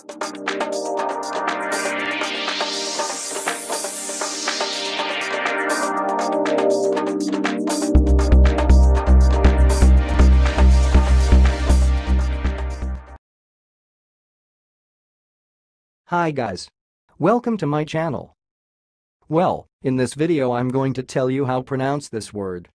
Hi guys. Welcome to my channel. Well, in this video I'm going to tell you how pronounce this word.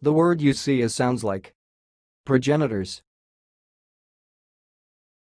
The word you see is sounds like progenitors.